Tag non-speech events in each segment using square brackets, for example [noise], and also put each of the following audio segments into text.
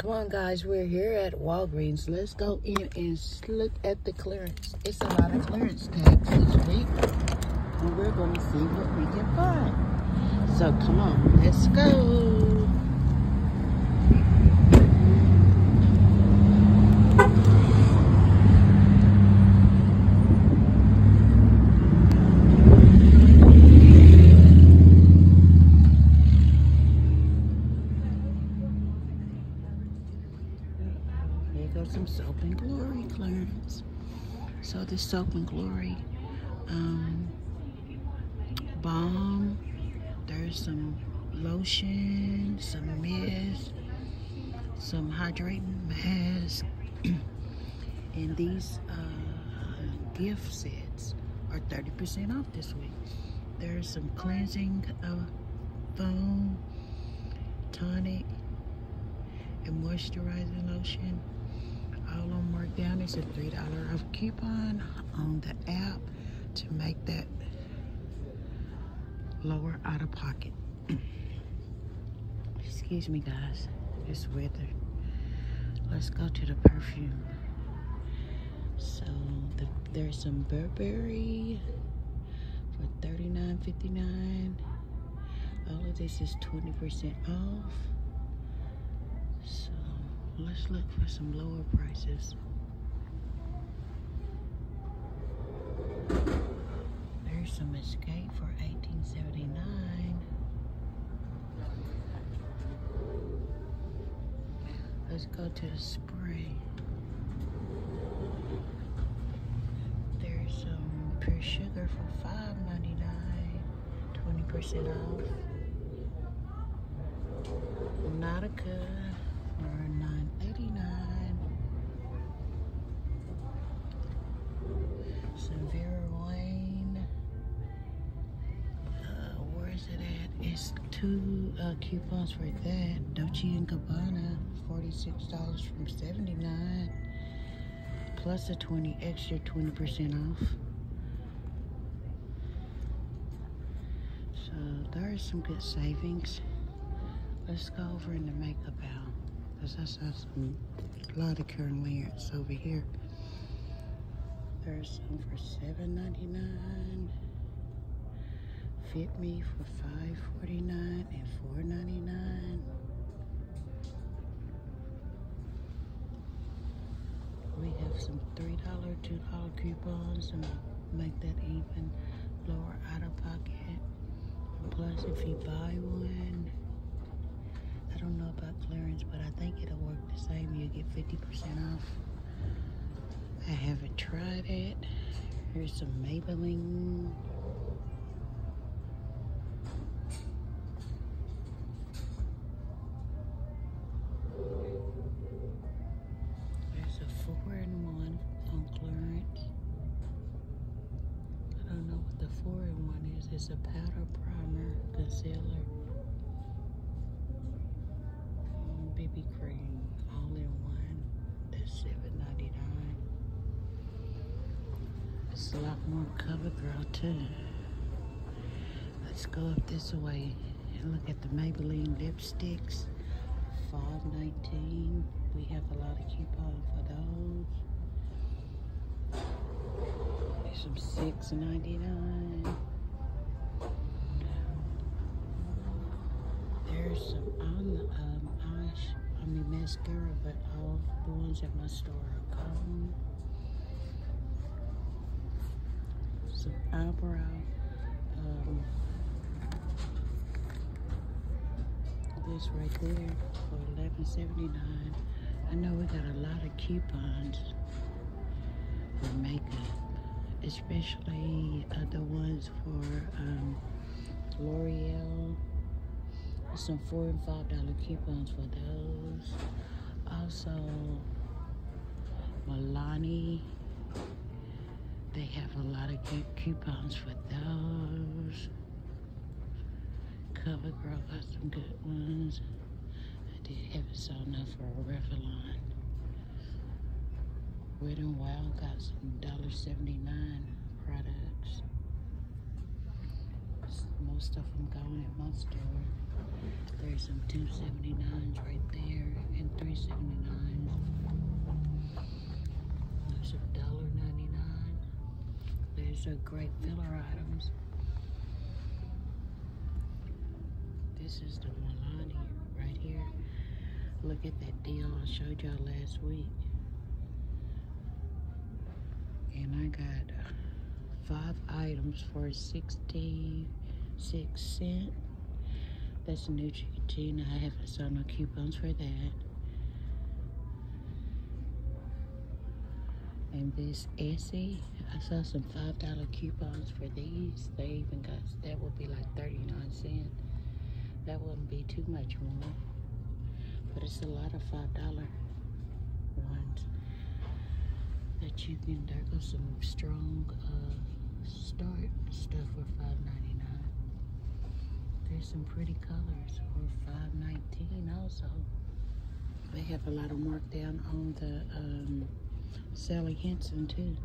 Come on, guys. We're here at Walgreens. Let's go in and look at the clearance. It's a lot of clearance tags this week. And we're going to see what we can find. So, come on. Let's go. some Soap and Glory clearance. So the Soap and Glory um, balm. There's some lotion, some mist, some hydrating mask. [clears throat] and these uh, gift sets are 30% off this week. There's some cleansing uh, foam, tonic, and moisturizing lotion all on markdown. It's a $3 off coupon on the app to make that lower out of pocket. [clears throat] Excuse me, guys. It's weather. Let's go to the perfume. So the, there's some Burberry for $39.59. All of this is 20% off. Let's look for some lower prices. There's some Escape for 18.79. Let's go to the spray. There's some pure sugar for $5.99, 20% off. Nautica Some Vera. Uh, where is it at? It's two uh, coupons for that. Dolce and Gabbana, forty-six dollars from seventy-nine, plus a twenty extra twenty percent off. So there are some good savings. Let's go over in the makeup aisle. Because I saw some, a lot of current clearance over here. Some for $7.99. Fit Me for $5.49 and $4.99. We have some $3, $2 coupons and make that even lower out of pocket. Plus, if you buy one, I don't know about clearance, but I think it'll work the same. You get 50% off. I haven't tried it. Here's some Maybelline. There's a four in one on clearance. I don't know what the four in one is. It's a powder primer concealer. BB cream all in one. That's $7.99. It's a lot more CoverGirl too. Let's go up this way and look at the Maybelline lipsticks. $5.19. We have a lot of coupons for those. There's some $6.99. There's some on the um, eyes, I mean mascara, but all the ones at my store are gone. Some eyebrow, um, this right there for $11.79. I know we got a lot of coupons for makeup, especially uh, the ones for um, L'Oreal some four and five dollar coupons for those. Also, Milani, they have a lot of coupons for those. CoverGirl got some good ones. I did have it sewn up for a Revlon. Wet n Wild got some $1.79 products. Most of them going at my store. There's some 279s right there and 379s. There's There's a great filler items. This is the Milani right here. Look at that deal I showed y'all last week. And I got five items for 66 cents. That's a new Neutrogena. I haven't saw no coupons for that. And this Essie, I saw some $5 coupons for these. They even got, that would be like 39 cents. That wouldn't be too much more. But it's a lot of $5 ones that you can, there goes some strong uh, start stuff for $5.99. There's some pretty colors for $5.19 also. They have a lot of markdown on the um, Sally Hansen too.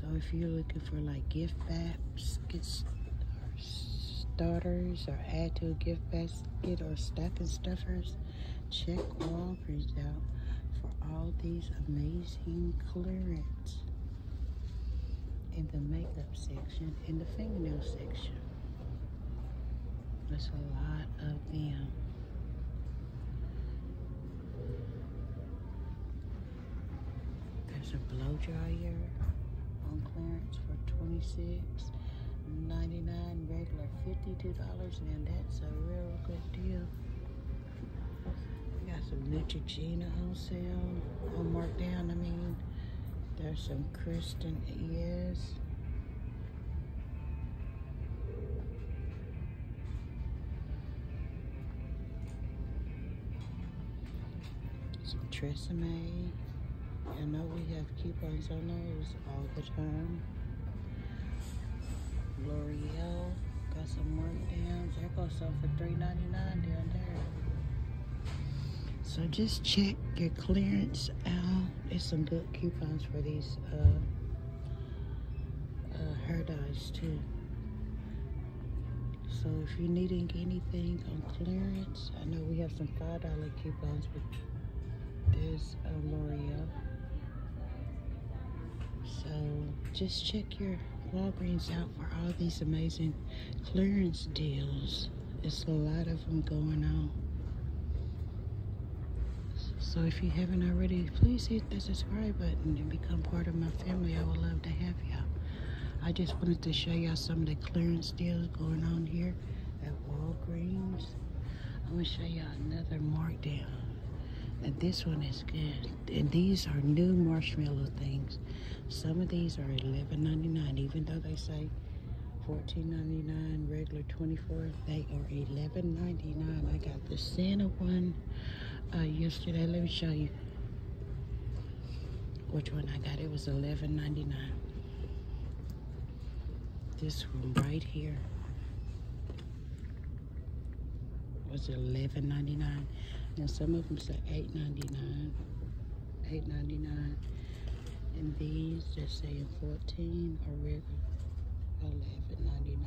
So if you're looking for like gift baskets or starters or add to a gift basket or stocking stuffers, check Walgreens out for all these amazing clearance in the makeup section in the fingernail section. There's a lot of them. There's a blow dryer on clearance for twenty-six ninety-nine, regular $52, and that's a real good deal. We got some Neutrogena on sale, on markdown, I mean. There's some Kristin Ess. Some Tresemme. I know we have coupons on those all the time. L'Oreal got some markdowns. There goes some for $3.99 down there. So just check your clearance out. There's some good coupons for these uh, uh, hair dyes too. So if you're needing anything on clearance, I know we have some $5 coupons, but this uh, L'Oreal. So just check your Walgreens out for all these amazing clearance deals. There's a lot of them going on. So if you haven't already, please hit the subscribe button and become part of my family. I would love to have y'all. I just wanted to show y'all some of the clearance deals going on here at Walgreens. I'm going to show y'all another markdown. And this one is good. And these are new marshmallow things. Some of these are $11.99, even though they say $14.99, regular 24 They are $11.99. I got the Santa one uh, yesterday. Let me show you which one I got. It was $11.99. This one right here was $11.99. Now some of them say $8.99. $8.99. And these just saying 14 or regular 11.99.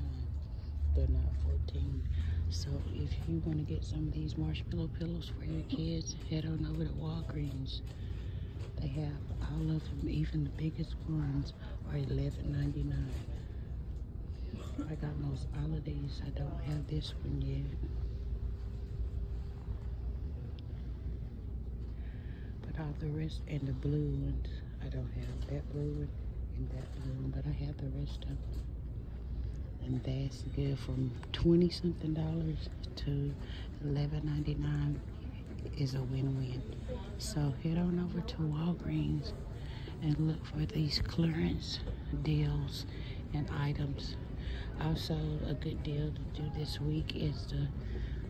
They're not 14. So if you want to get some of these marshmallow pillows for your kids, head on over to Walgreens. They have all of them, even the biggest ones are $11.99. I got most all of these. I don't have this one yet. The rest and the blue ones, I don't have that blue one and that blue one, but I have the rest of them and that's good from 20 something dollars to 11.99 is a win-win. So head on over to Walgreens and look for these clearance deals and items. Also a good deal to do this week is the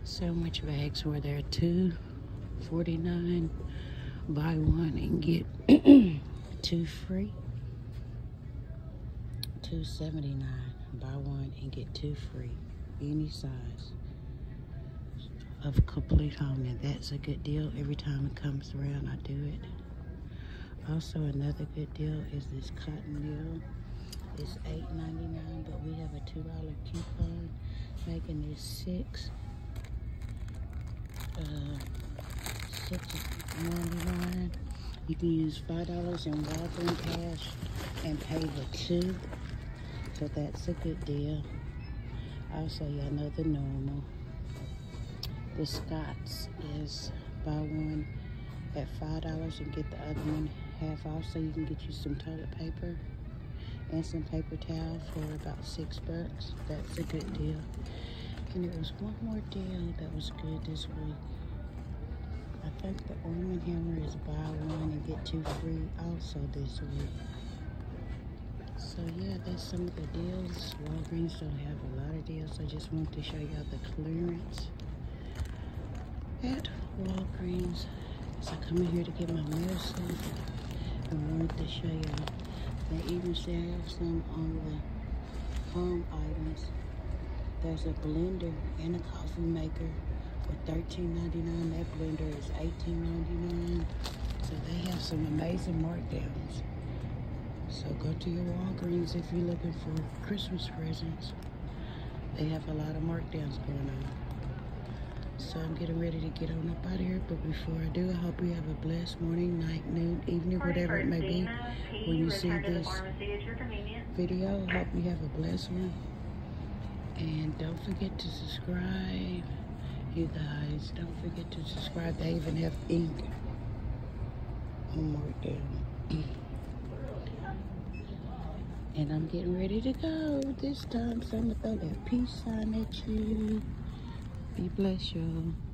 sandwich bags where they're two 49 buy one and get two free? 279 buy one and get two free. Any size of complete home. And that's a good deal. Every time it comes around I do it. Also another good deal is this cotton deal. It's $8.99, but we have a $2 coupon making this six. Uh, $6.99. You can use $5 in Walgreens cash and pay with two. So that's a good deal. Also, y'all know the normal. The Scott's is buy one at $5 and get the other one half off so you can get you some toilet paper and some paper towel for about six bucks. That's a good deal. And it was one more deal that was good this week. I think the Arm & Hammer is buy one and get two free also this week. So yeah, that's some of the deals. Walgreens don't have a lot of deals. I just want to show y'all the clearance at Walgreens. So I come in here to get my medicine. I wanted to show y'all. They even have some on the home items. There's a blender and a coffee maker for $13.99. That blender is $18.99. So they have some amazing markdowns. So go to your Walgreens if you're looking for Christmas presents. They have a lot of markdowns going on. So I'm getting ready to get on up out of here. But before I do, I hope you have a blessed morning, night, noon, evening, whatever it may be. When you see this video, hope you have a blessed one. And don't forget to subscribe. You guys, don't forget to subscribe. They even have ink on markdown. And I'm getting ready to go this time. So I'm going to throw that peace sign at you. Be blessed, y'all.